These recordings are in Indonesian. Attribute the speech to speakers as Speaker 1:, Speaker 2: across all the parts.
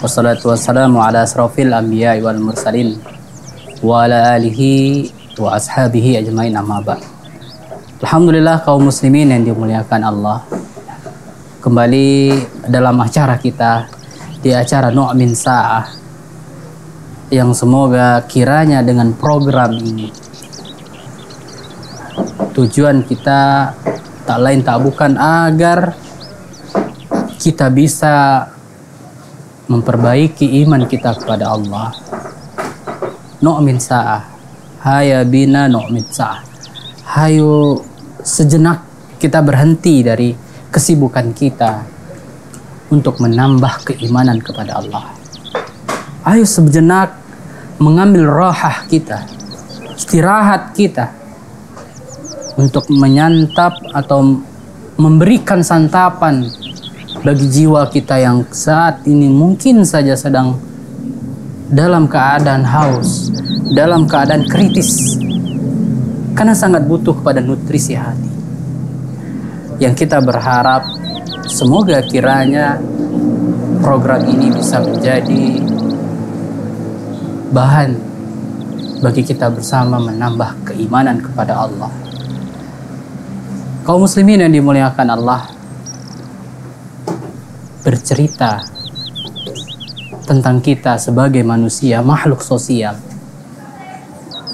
Speaker 1: Wassalatu wassalamu ala asrafil anbiya wal mursalin wa ala alihi wa ashabihi ajmain amma ba'd. Alhamdulillah kaum muslimin yang dimuliakan Allah. Kembali dalam acara kita di acara Nu'min Sa'ah yang semoga kiranya dengan program ini tujuan kita tak lain tak bukan agar kita bisa memperbaiki iman kita kepada Allah. Nu'min sa'ah. Haya bina nu'min sa'ah. Hayo sejenak kita berhenti dari kesibukan kita untuk menambah keimanan kepada Allah. Ayo sejenak mengambil rohah kita, istirahat kita untuk menyantap atau memberikan santapan bagi jiwa kita yang saat ini mungkin saja sedang dalam keadaan haus, dalam keadaan kritis, karena sangat butuh kepada nutrisi hati. Yang kita berharap semoga kiranya program ini bisa menjadi bahan bagi kita bersama menambah keimanan kepada Allah. Kaum muslimin yang dimuliakan Allah bercerita tentang kita sebagai manusia, makhluk sosial.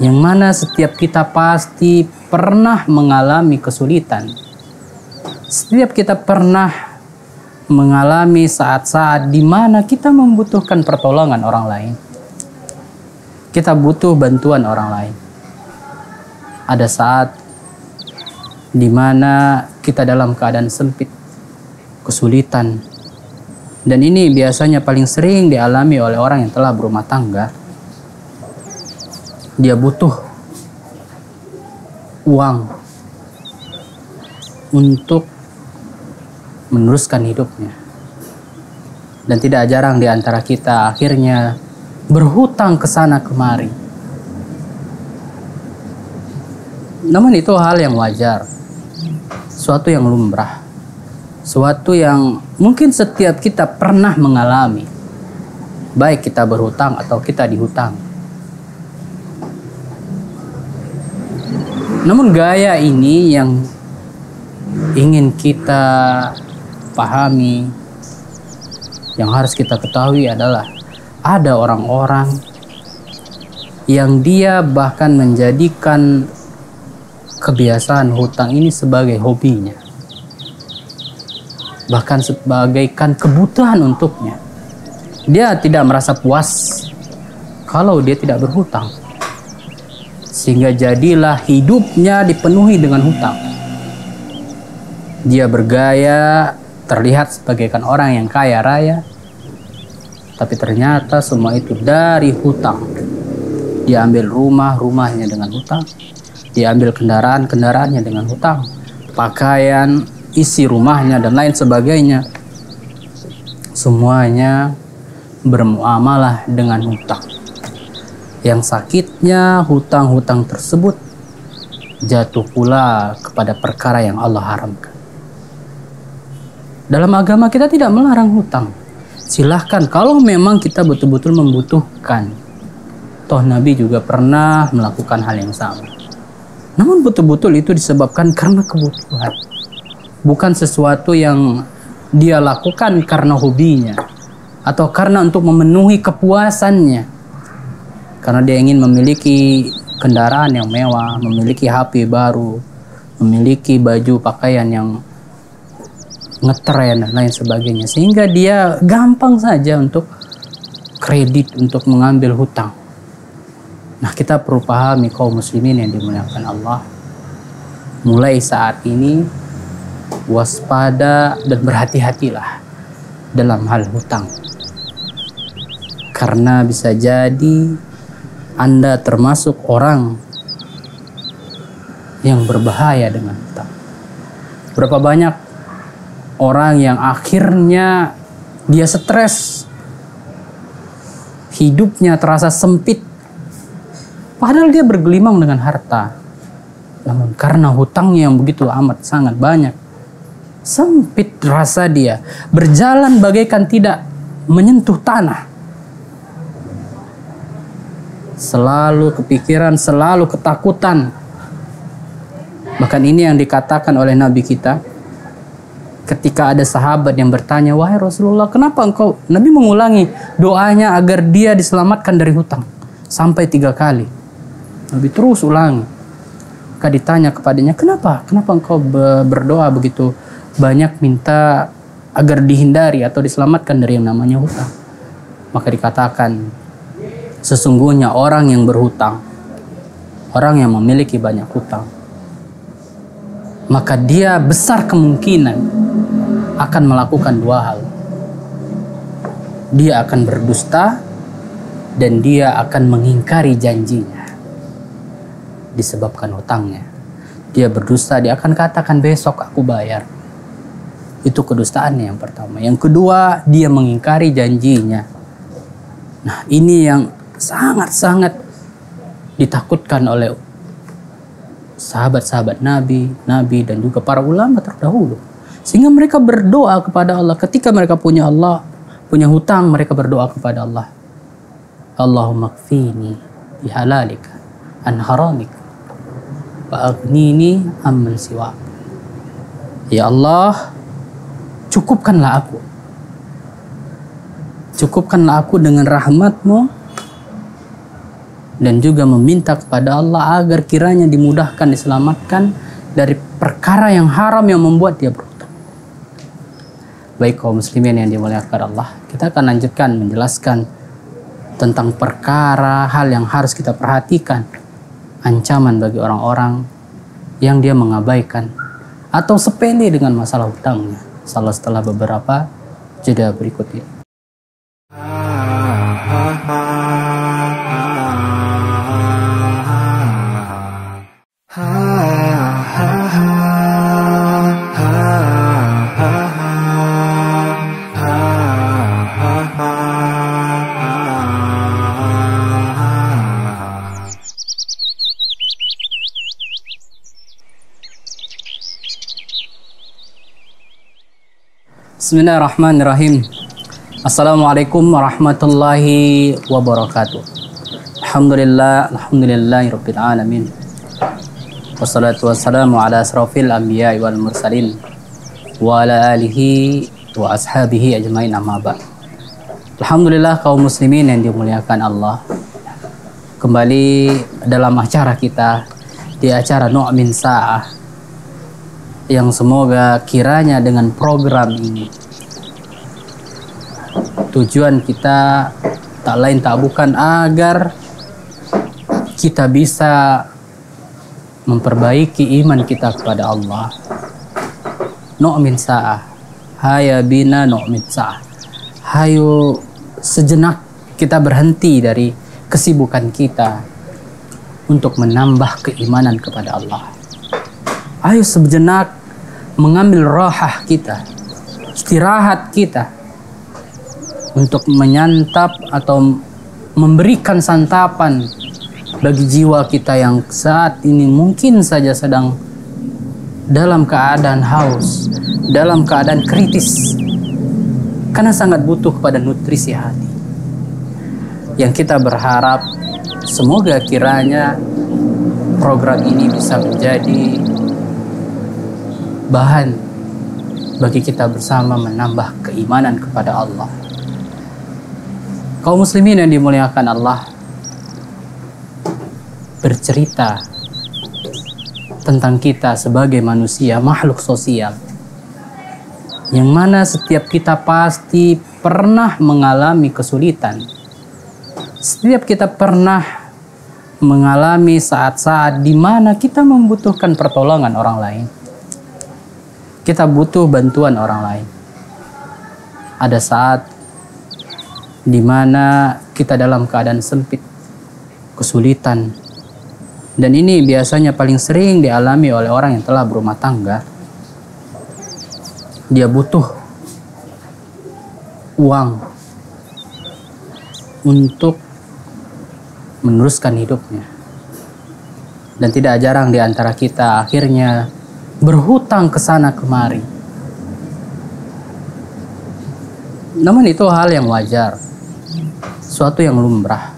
Speaker 1: Yang mana setiap kita pasti pernah mengalami kesulitan. Setiap kita pernah mengalami saat-saat di mana kita membutuhkan pertolongan orang lain kita butuh bantuan orang lain. Ada saat di mana kita dalam keadaan sempit, kesulitan, dan ini biasanya paling sering dialami oleh orang yang telah berumah tangga. Dia butuh uang untuk meneruskan hidupnya. Dan tidak jarang di antara kita akhirnya berhutang ke sana kemari. Namun itu hal yang wajar. Suatu yang lumrah. Suatu yang mungkin setiap kita pernah mengalami. Baik kita berhutang atau kita dihutang. Namun gaya ini yang ingin kita pahami, yang harus kita ketahui adalah ada orang-orang yang dia bahkan menjadikan kebiasaan hutang ini sebagai hobinya. Bahkan sebagaikan kebutuhan untuknya. Dia tidak merasa puas kalau dia tidak berhutang. Sehingga jadilah hidupnya dipenuhi dengan hutang. Dia bergaya terlihat sebagaikan orang yang kaya raya, tapi ternyata semua itu dari hutang. Dia ambil rumah, rumahnya dengan hutang. Dia ambil kendaraan, kendaraannya dengan hutang. Pakaian, isi rumahnya dan lain sebagainya. Semuanya bermuamalah dengan hutang. Yang sakitnya hutang-hutang tersebut jatuh pula kepada perkara yang Allah haramkan. Dalam agama kita tidak melarang hutang, silahkan kalau memang kita betul-betul membutuhkan toh Nabi juga pernah melakukan hal yang sama namun betul-betul itu disebabkan karena kebutuhan bukan sesuatu yang dia lakukan karena hobinya atau karena untuk memenuhi kepuasannya. Karena dia ingin memiliki kendaraan yang mewah memiliki HP baru memiliki baju pakaian yang ngetren dan lain sebagainya. Sehingga dia gampang saja untuk kredit untuk mengambil hutang. Nah kita perlu pahami kaum muslimin yang dimuliakan Allah. Mulai saat ini waspada dan berhati-hatilah dalam hal hutang Karena bisa jadi Anda termasuk orang yang berbahaya dengan hutang. Berapa banyak orang yang akhirnya dia stres, hidupnya terasa sempit, padahal dia bergelimang dengan harta. Namun karena hutangnya yang begitu amat sangat banyak, sempit rasa dia, berjalan bagaikan tidak menyentuh tanah. Selalu kepikiran, selalu ketakutan. Bahkan ini yang dikatakan oleh Nabi kita, ketika ada sahabat yang bertanya, "Wahai Rasulullah, kenapa engkau?" Nabi mengulangi doanya agar dia diselamatkan dari hutang sampai tiga kali. Nabi terus ulangi. Maka ditanya kepadanya, "Kenapa? Kenapa engkau berdoa begitu banyak minta agar dihindari atau diselamatkan dari yang namanya hutang?" Maka dikatakan, sesungguhnya orang yang berhutang, orang yang memiliki banyak hutang, maka dia besar kemungkinan akan melakukan dua hal. Dia akan berdusta dan dia akan mengingkari janjinya disebabkan hutangnya. Dia berdusta, dia akan katakan besok aku bayar. Itu kedustaannya yang pertama. Yang kedua, dia mengingkari janjinya. Nah, ini yang sangat-sangat ditakutkan oleh sahabat-sahabat Nabi, Nabi dan juga para ulama terdahulu. Sehingga mereka berdoa kepada Allah ketika mereka punya Allah, punya hutang, mereka berdoa kepada Allah. Allahumma kfini bihalalika an haramik wa aghnini amman siwa. Ya Allah, cukupkanlah aku. Cukupkanlah aku dengan rahmatmu dan juga meminta kepada Allah agar kiranya dimudahkan diselamatkan dari perkara yang haram yang membuat dia berhutang. Baik kaum muslimin yang dimuliakan Allah, kita akan lanjutkan menjelaskan tentang perkara hal yang harus kita perhatikan ancaman bagi orang-orang yang dia mengabaikan atau sepele dengan masalah hutangnya. Salah setelah beberapa jeda berikut ini. Bismillahirrahmanirrahim. Assalamualaikum warahmatullahi wabarakatuh. Alhamdulillah, alhamdulillahirabbil alamin. Wassalatu wassalamu ala asrafil anbiya'i wal mursalin wa ala alihi wa ashabihi ajmain amma ba'd. Alhamdulillah kaum muslimin yang dimuliakan Allah. Kembali dalam acara kita di acara Nu'min Sa'ah yang semoga kiranya dengan program ini tujuan kita tak lain tak bukan agar kita bisa memperbaiki iman kita kepada Allah. Nu'min sa'ah. Haya bina nu'min sa'ah. Hayo sejenak kita berhenti dari kesibukan kita untuk menambah keimanan kepada Allah. Ayo sejenak mengambil rohah kita, istirahat kita untuk menyantap atau memberikan santapan bagi jiwa kita yang saat ini mungkin saja sedang dalam keadaan haus, dalam keadaan kritis, karena sangat butuh kepada nutrisi hati. Yang kita berharap semoga kiranya program ini bisa menjadi bahan bagi kita bersama menambah keimanan kepada Allah. Kaum muslimin yang dimuliakan Allah bercerita tentang kita sebagai manusia, makhluk sosial. Yang mana setiap kita pasti pernah mengalami kesulitan. Setiap kita pernah mengalami saat-saat di mana kita membutuhkan pertolongan orang lain kita butuh bantuan orang lain. Ada saat di mana kita dalam keadaan sempit, kesulitan. Dan ini biasanya paling sering dialami oleh orang yang telah berumah tangga. Dia butuh uang untuk meneruskan hidupnya. Dan tidak jarang di antara kita akhirnya berhutang ke sana kemari. Namun itu hal yang wajar. Suatu yang lumrah.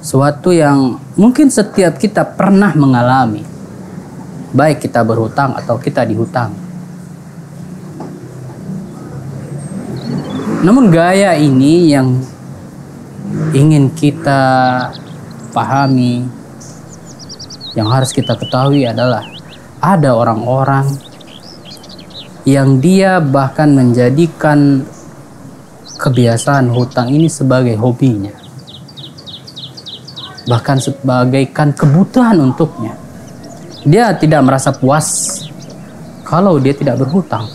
Speaker 1: Suatu yang mungkin setiap kita pernah mengalami. Baik kita berhutang atau kita dihutang. Namun gaya ini yang ingin kita pahami, yang harus kita ketahui adalah ada orang-orang yang dia bahkan menjadikan kebiasaan hutang ini sebagai hobinya. Bahkan sebagaikan kebutuhan untuknya. Dia tidak merasa puas kalau dia tidak berhutang.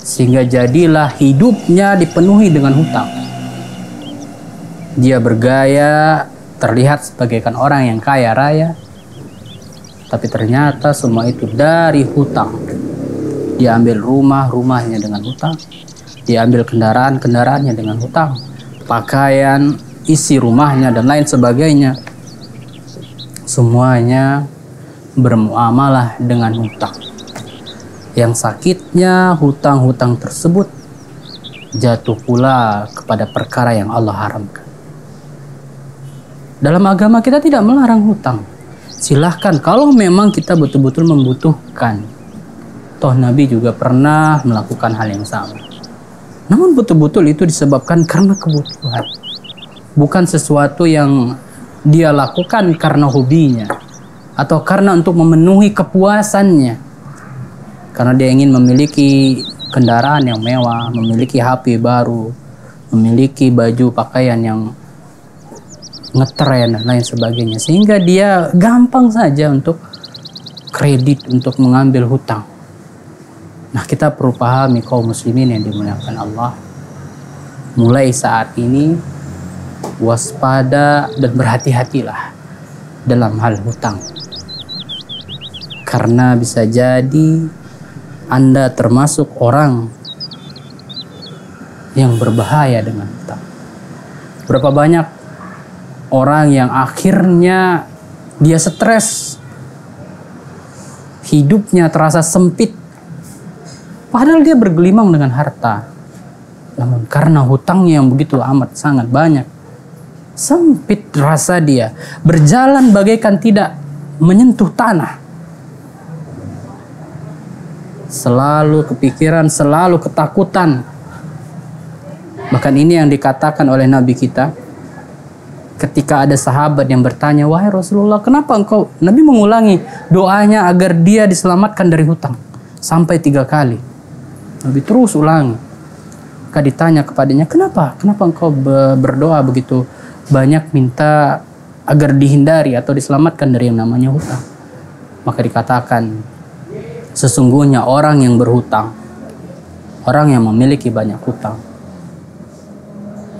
Speaker 1: Sehingga jadilah hidupnya dipenuhi dengan hutang. Dia bergaya terlihat sebagaikan orang yang kaya raya, tapi ternyata semua itu dari hutang. Dia ambil rumah, rumahnya dengan hutang. Dia ambil kendaraan, kendaraannya dengan hutang. Pakaian, isi rumahnya, dan lain sebagainya. Semuanya bermuamalah dengan hutang. Yang sakitnya hutang-hutang tersebut jatuh pula kepada perkara yang Allah haramkan. Dalam agama kita tidak melarang hutang silahkan kalau memang kita betul-betul membutuhkan. Toh Nabi juga pernah melakukan hal yang sama. Namun betul-betul itu disebabkan karena kebutuhan. Bukan sesuatu yang dia lakukan karena hobinya atau karena untuk memenuhi kepuasannya. Karena dia ingin memiliki kendaraan yang mewah memiliki HP baru memiliki baju pakaian yang ngetren dan lain sebagainya. Sehingga dia gampang saja untuk kredit untuk mengambil hutang. Nah kita perlu pahami kaum muslimin yang dimuliakan Allah. Mulai saat ini waspada dan berhati-hatilah dalam hal hutang. Karena bisa jadi anda termasuk orang yang berbahaya dengan hutang. Berapa banyak orang yang akhirnya dia stres. Hidupnya terasa sempit. Padahal dia bergelimang dengan harta. Namun karena hutangnya yang begitu amat sangat banyak sempit rasa dia. Berjalan bagaikan tidak menyentuh tanah. Selalu kepikiran selalu ketakutan. Bahkan ini yang dikatakan oleh nabi kita ketika ada sahabat yang bertanya, "Wahai Rasulullah, kenapa engkau?" Nabi mengulangi doanya agar dia diselamatkan dari hutang sampai tiga kali. Nabi terus ulangi. Maka ditanya kepadanya, "Kenapa? Kenapa engkau berdoa begitu banyak minta agar dihindari atau diselamatkan dari yang namanya hutang?" Maka dikatakan, "Sesungguhnya orang yang berhutang, orang yang memiliki banyak hutang,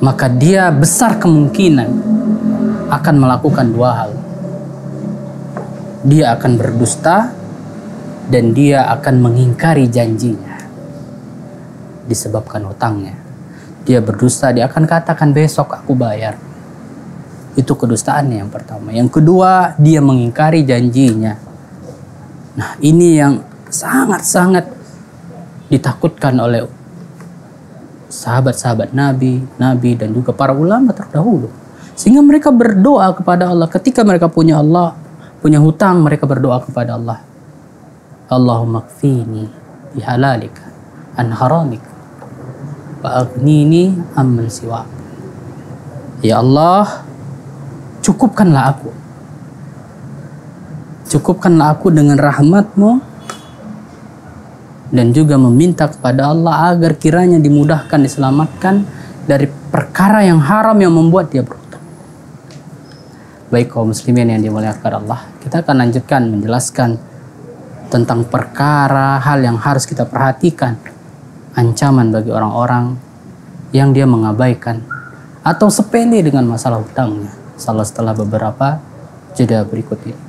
Speaker 1: maka dia besar kemungkinan akan melakukan dua hal. Dia akan berdusta dan dia akan mengingkari janjinya disebabkan hutangnya. Dia berdusta, dia akan katakan besok aku bayar. Itu kedustaannya yang pertama. Yang kedua, dia mengingkari janjinya. Nah, ini yang sangat-sangat ditakutkan oleh sahabat-sahabat Nabi, Nabi dan juga para ulama terdahulu. Sehingga mereka berdoa kepada Allah ketika mereka punya Allah, punya hutang, mereka berdoa kepada Allah. Allahumma kfini bihalalika an haramika wa aghnini amman siwa. Ya Allah, cukupkanlah aku. Cukupkanlah aku dengan rahmatmu dan juga meminta kepada Allah agar kiranya dimudahkan diselamatkan dari perkara yang haram yang membuat dia berhutang. Baik kaum muslimin yang dimuliakan Allah, kita akan lanjutkan menjelaskan tentang perkara hal yang harus kita perhatikan. Ancaman bagi orang-orang yang dia mengabaikan atau sepele dengan masalah hutangnya. Salah setelah beberapa jeda berikut ini.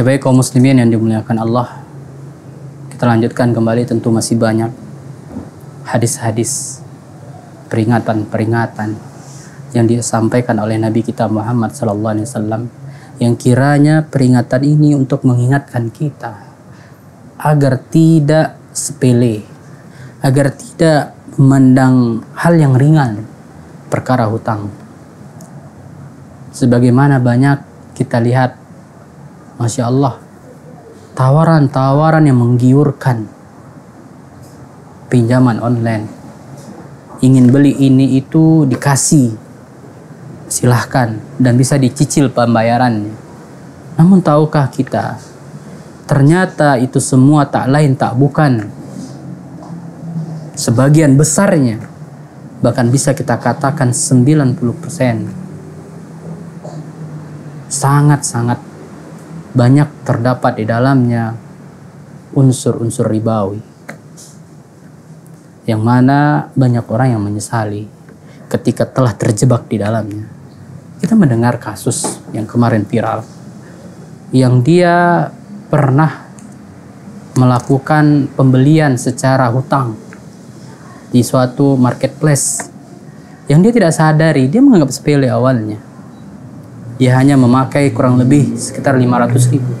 Speaker 1: Ya baik kaum muslimin yang dimuliakan Allah Kita lanjutkan kembali tentu masih banyak Hadis-hadis Peringatan-peringatan Yang disampaikan oleh Nabi kita Muhammad SAW Yang kiranya peringatan ini untuk mengingatkan kita Agar tidak sepele Agar tidak memandang hal yang ringan Perkara hutang. Sebagaimana banyak kita lihat Masya Allah, tawaran-tawaran yang menggiurkan. Pinjaman online. Ingin beli ini itu dikasih, silahkan. Dan bisa dicicil pembayarannya. Namun tahukah kita, ternyata itu semua tak lain tak bukan. Sebagian besarnya bahkan bisa kita katakan 90% sangat-sangat banyak terdapat di dalamnya unsur-unsur ribawi yang mana banyak orang yang menyesali ketika telah terjebak di dalamnya. Kita mendengar kasus yang kemarin viral yang dia pernah melakukan pembelian secara hutang di suatu marketplace yang dia tidak sadari, dia menganggap sepele awalnya dia hanya memakai kurang lebih sekitar 500 ribu.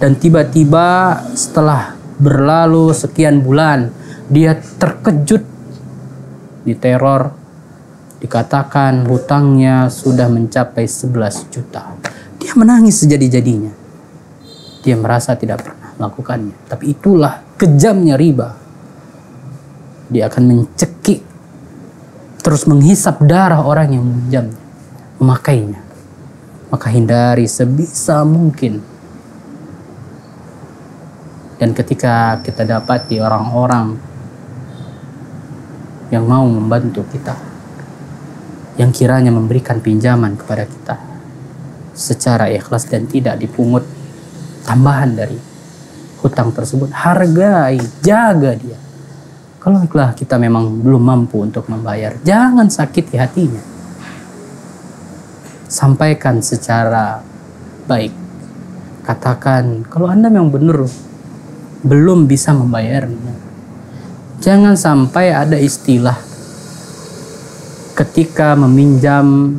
Speaker 1: Dan tiba-tiba setelah berlalu sekian bulan, dia terkejut diteror, dikatakan hutangnya sudah mencapai 11 juta. Dia menangis sejadi-jadinya. Dia merasa tidak pernah melakukannya. Tapi itulah kejamnya riba. Dia akan mencekik, terus menghisap darah orang yang meminjamnya, memakainya maka hindari sebisa mungkin. Dan ketika kita dapat di orang-orang yang mau membantu kita, yang kiranya memberikan pinjaman kepada kita secara ikhlas dan tidak dipungut tambahan dari hutang tersebut, hargai, jaga dia. Kalau kita memang belum mampu untuk membayar, jangan sakiti hatinya sampaikan secara baik. Katakan, kalau Anda memang benar belum bisa membayarnya. Jangan sampai ada istilah ketika meminjam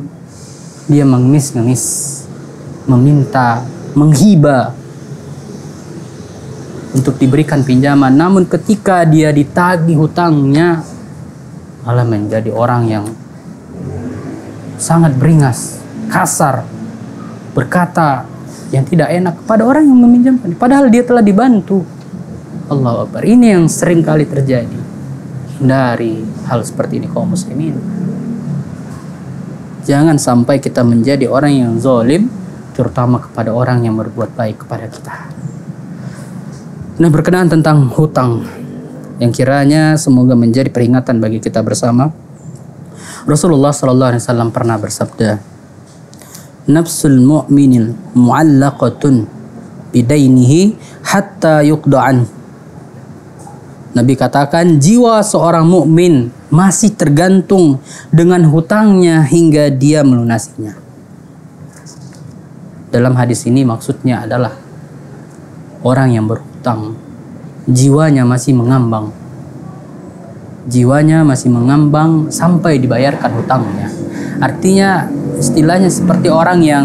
Speaker 1: dia mengemis-ngemis, meminta, menghiba untuk diberikan pinjaman. Namun ketika dia ditagih hutangnya malah menjadi orang yang sangat beringas kasar, berkata yang tidak enak kepada orang yang meminjamkan. Padahal dia telah dibantu. Allah Akbar. Ini yang sering kali terjadi. Hindari hal seperti ini kaum muslimin. Jangan sampai kita menjadi orang yang zolim, terutama kepada orang yang berbuat baik kepada kita. Nah berkenaan tentang hutang yang kiranya semoga menjadi peringatan bagi kita bersama. Rasulullah Sallallahu Alaihi Wasallam pernah bersabda, nafsul mu'minin mu'allaqatun bidainihi hatta yuqda'an Nabi katakan jiwa seorang mukmin masih tergantung dengan hutangnya hingga dia melunasinya. Dalam hadis ini maksudnya adalah orang yang berhutang jiwanya masih mengambang. Jiwanya masih mengambang sampai dibayarkan hutangnya. Artinya istilahnya seperti orang yang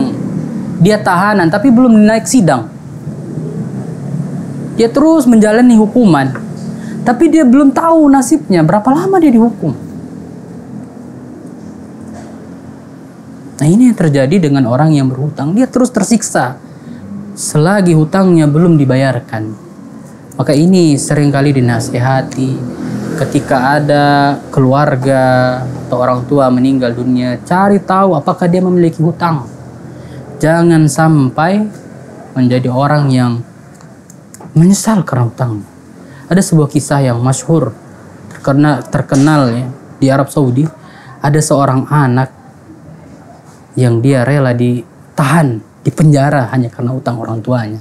Speaker 1: dia tahanan tapi belum naik sidang. Dia terus menjalani hukuman, tapi dia belum tahu nasibnya berapa lama dia dihukum. Nah ini yang terjadi dengan orang yang berhutang. Dia terus tersiksa selagi hutangnya belum dibayarkan. Maka ini sering kali dinasehati ketika ada keluarga atau orang tua meninggal dunia, cari tahu apakah dia memiliki hutang. Jangan sampai menjadi orang yang menyesal karena hutang. Ada sebuah kisah yang masyhur terkenal terkenal ya di Arab Saudi ada seorang anak yang dia rela ditahan di penjara hanya karena utang orang tuanya.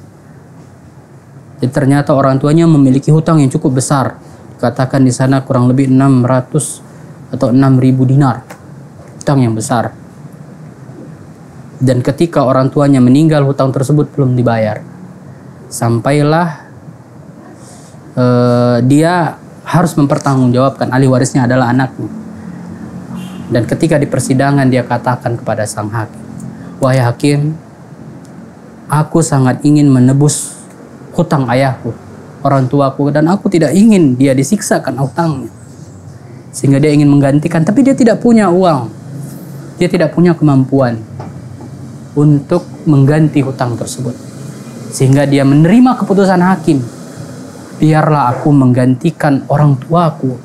Speaker 1: Jadi ternyata orang tuanya memiliki hutang yang cukup besar. Katakan di sana kurang lebih 600 atau 6000 dinar. Hutang yang besar. Dan ketika orang tuanya meninggal hutang tersebut belum dibayar. Sampailah uh, dia harus mempertanggungjawabkan ahli warisnya adalah anaknya. Dan ketika di persidangan dia katakan kepada sang hakim, "Wahai hakim, aku sangat ingin menebus hutang ayahku, orang tuaku dan aku tidak ingin dia disiksa karena hutangnya." Sehingga dia ingin menggantikan, tapi dia tidak punya uang. Dia tidak punya kemampuan untuk mengganti hutang tersebut. Sehingga dia menerima keputusan hakim biarlah aku menggantikan orang tuaku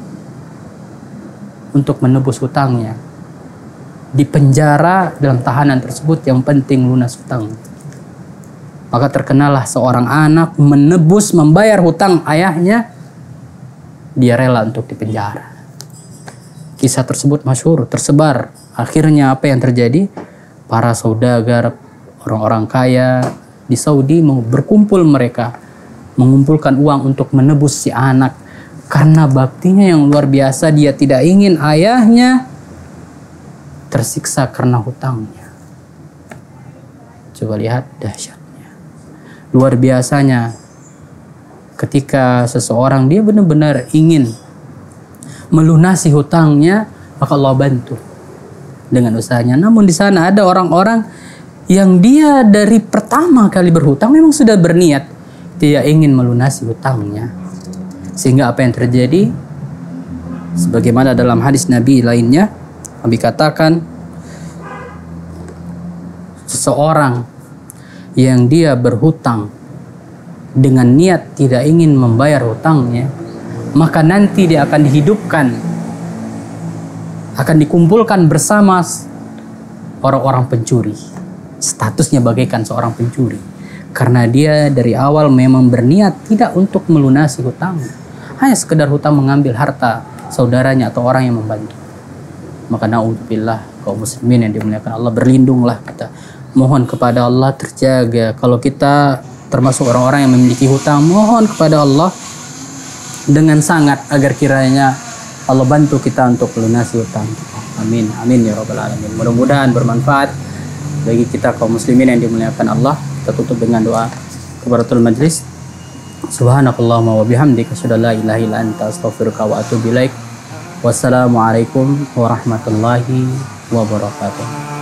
Speaker 1: untuk menebus hutangnya. Di penjara dalam tahanan tersebut yang penting lunas hutang. Maka terkenalah seorang anak menebus membayar hutang ayahnya, dia rela untuk dipenjara. Kisah tersebut masyhur, tersebar. Akhirnya apa yang terjadi? Para saudagar, orang-orang kaya di Saudi mau berkumpul mereka mengumpulkan uang untuk menebus si anak karena baktinya yang luar biasa dia tidak ingin ayahnya tersiksa karena hutangnya. Coba lihat dahsyatnya. Luar biasanya ketika seseorang dia benar-benar ingin melunasi hutangnya, maka Allah bantu dengan usahanya. Namun di sana ada orang-orang yang dia dari pertama kali berhutang memang sudah berniat dia ingin melunasi hutangnya. Sehingga apa yang terjadi? Sebagaimana dalam hadis Nabi lainnya, Nabi katakan seseorang yang dia berhutang dengan niat tidak ingin membayar hutangnya, maka nanti dia akan dihidupkan akan dikumpulkan bersama orang-orang pencuri. Statusnya bagaikan seorang pencuri. Karena dia dari awal memang berniat tidak untuk melunasi hutang. Hanya sekedar hutang mengambil harta saudaranya atau orang yang membantu. Maka naudzubillah kaum muslimin yang dimuliakan Allah berlindunglah kita mohon kepada Allah terjaga. Kalau kita termasuk orang-orang yang memiliki hutang mohon kepada Allah dengan sangat agar kiranya Allah bantu kita untuk melunasi hutang amin. Amin ya robbal alamin. Mudah-mudahan bermanfaat bagi kita kaum muslimin yang dimuliakan Allah. Kita tutup dengan doa kebaratul majlis. Subhanakallahumma wa bihamdika asyhadu la ilaha illa anta astaghfiruka wa atubu ilaik. Wassalamualaikum warahmatullahi wabarakatuh